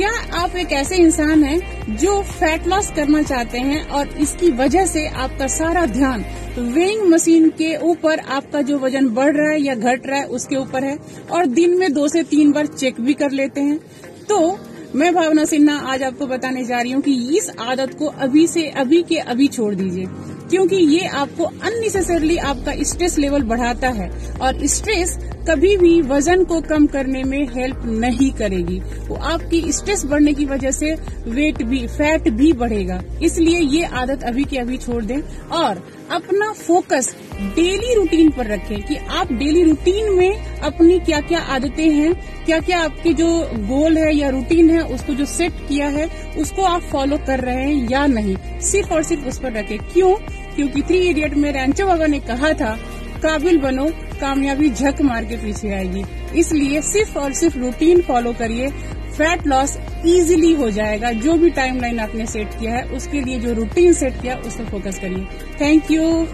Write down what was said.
क्या आप एक ऐसे इंसान हैं जो फैट लॉस करना चाहते हैं और इसकी वजह से आपका सारा ध्यान वेइंग मशीन के ऊपर आपका जो वज़न बढ़ रहा है या घट रहा है उसके ऊपर है और दिन में दो से तीन बार चेक भी कर लेते हैं। तो मैं भावना सिन्हा आज आपको बताने जा रही हूँ कि इस आदत को अभी से अभी के अभी छोड़ दीजिए। क्योंकि ये आपको अननेसेसरली आपका स्ट्रेस लेवल बढ़ाता है और स्ट्रेस कभी भी वज़न को कम करने में हेल्प नहीं करेगी। वो आपकी स्ट्रेस बढ़ने की वजह से वेट भी फैट भी बढ़ेगा। इसलिए ये आदत अभी के अभी छोड़ दें और अपना फोकस डेली रूटीन पर रखें कि आप डेली रूटीन में अपनी क्या क्या आदतें हैं क्या क्या आपके जो गोल है या रूटीन है उसको जो सेट किया है, उसको आप फॉलो कर रहे हैं या नहीं। सिर्फ़ और सिर्फ़ उस पर रखें। क्यों? क्योंकि थ्री इडियट में रैंचो बाबा ने कहा था, काबिल बनो, कामयाबी झक मार के पीछे आएगी। इसलिए सिर्फ़ और सिर्फ़ रूटीन फॉलो करिए फैट लॉस इजीली हो जाएगा। जो भी टाइमलाइन आपने सेट किया है, उसके लिए जो रूटीन सेट किया उस पर फोकस करिए। Thank you